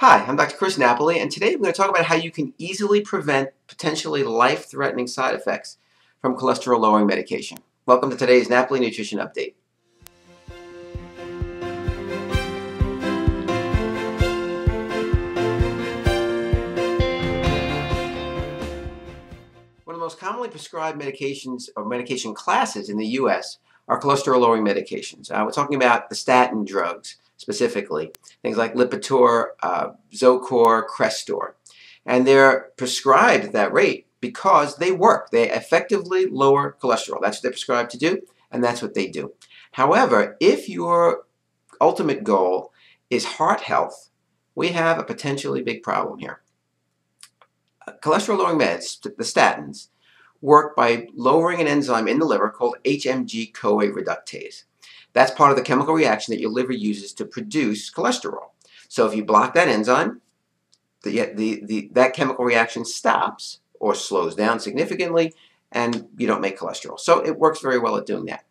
Hi, I'm Dr. Chris Napoli, and today we're going to talk about how you can easily prevent potentially life-threatening side effects from cholesterol-lowering medication. Welcome to today's Napoli Nutrition Update. One of the most commonly prescribed medications or medication classes in the U.S. are cholesterol-lowering medications. Uh, we're talking about the statin drugs, specifically, things like Lipitor, uh, Zocor, Crestor. And they're prescribed at that rate because they work. They effectively lower cholesterol. That's what they're prescribed to do, and that's what they do. However, if your ultimate goal is heart health, we have a potentially big problem here. Uh, cholesterol-lowering meds, the statins, work by lowering an enzyme in the liver called HMG-CoA reductase. That's part of the chemical reaction that your liver uses to produce cholesterol. So if you block that enzyme, the, the, the, that chemical reaction stops or slows down significantly and you don't make cholesterol. So it works very well at doing that.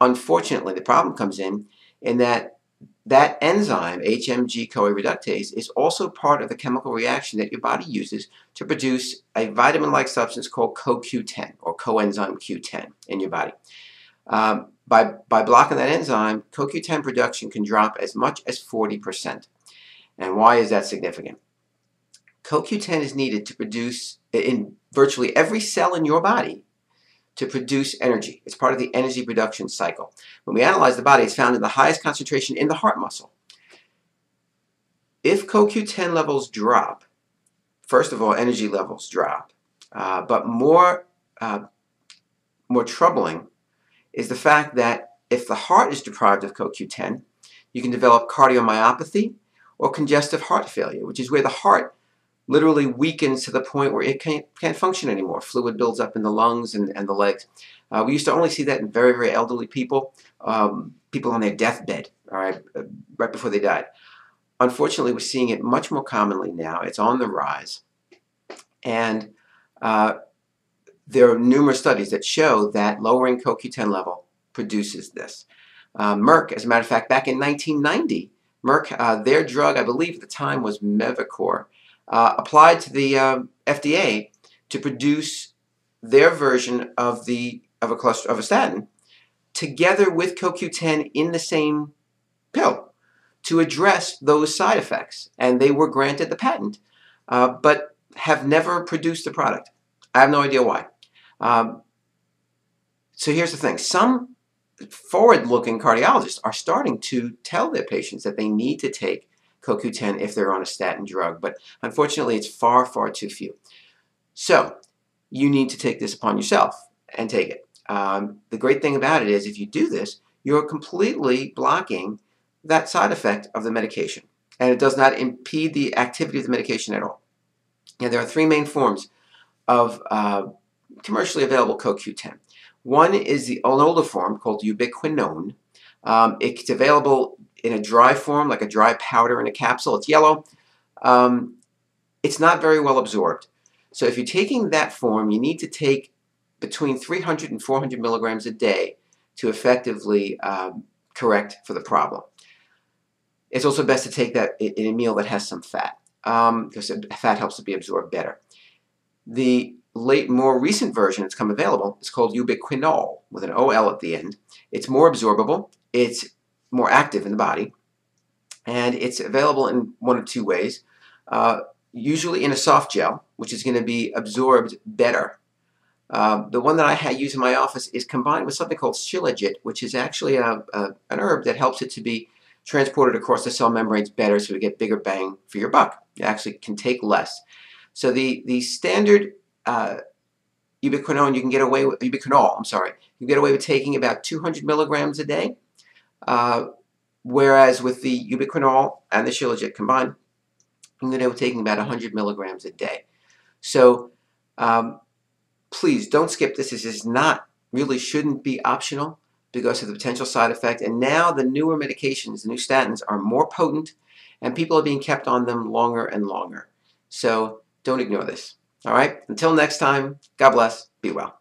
Unfortunately, the problem comes in in that that enzyme, HMG-CoA reductase, is also part of the chemical reaction that your body uses to produce a vitamin-like substance called CoQ10 or coenzyme Q10 in your body. Um, by, by blocking that enzyme, CoQ10 production can drop as much as 40%. And why is that significant? CoQ10 is needed to produce, in virtually every cell in your body, to produce energy. It's part of the energy production cycle. When we analyze the body, it's found in the highest concentration in the heart muscle. If CoQ10 levels drop, first of all, energy levels drop. Uh, but more, uh, more troubling is the fact that if the heart is deprived of CoQ10, you can develop cardiomyopathy or congestive heart failure, which is where the heart literally weakens to the point where it can't, can't function anymore. Fluid builds up in the lungs and, and the legs. Uh, we used to only see that in very, very elderly people, um, people on their deathbed, all right, uh, right before they died. Unfortunately, we're seeing it much more commonly now. It's on the rise. And uh, there are numerous studies that show that lowering CoQ10 level produces this. Uh, Merck, as a matter of fact, back in 1990, Merck, uh, their drug, I believe at the time was Mevacor, uh, applied to the um, FDA to produce their version of the of a cluster of a statin together with CoQ10 in the same pill to address those side effects. And they were granted the patent, uh, but have never produced the product. I have no idea why. Um, so here's the thing. Some forward-looking cardiologists are starting to tell their patients that they need to take CoQ10 if they're on a statin drug, but unfortunately it's far, far too few. So you need to take this upon yourself and take it. Um, the great thing about it is if you do this, you're completely blocking that side effect of the medication. And it does not impede the activity of the medication at all. And there are three main forms of uh, commercially available CoQ10. One is the older form called ubiquinone. Um, it's available in a dry form, like a dry powder in a capsule. It's yellow. Um, it's not very well absorbed. So if you're taking that form, you need to take between 300 and 400 milligrams a day to effectively um, correct for the problem. It's also best to take that in a meal that has some fat because um, fat helps to be absorbed better. The late, more recent version that's come available is called ubiquinol with an OL at the end. It's more absorbable, it's more active in the body, and it's available in one of two ways. Uh, usually in a soft gel, which is going to be absorbed better. Uh, the one that I use in my office is combined with something called Shilajit, which is actually a, a, an herb that helps it to be transported across the cell membranes better so we get bigger bang for your buck. It actually can take less. So the, the standard uh, ubiquinone, you can get away with, ubiquinol, I'm sorry, you get away with taking about 200 milligrams a day, uh, whereas with the ubiquinol and the Shilajit combined, you can get away with taking about 100 milligrams a day. So um, please don't skip this. This is not, really shouldn't be optional because of the potential side effect. And now the newer medications, the new statins, are more potent and people are being kept on them longer and longer. So don't ignore this. All right? Until next time, God bless. Be well.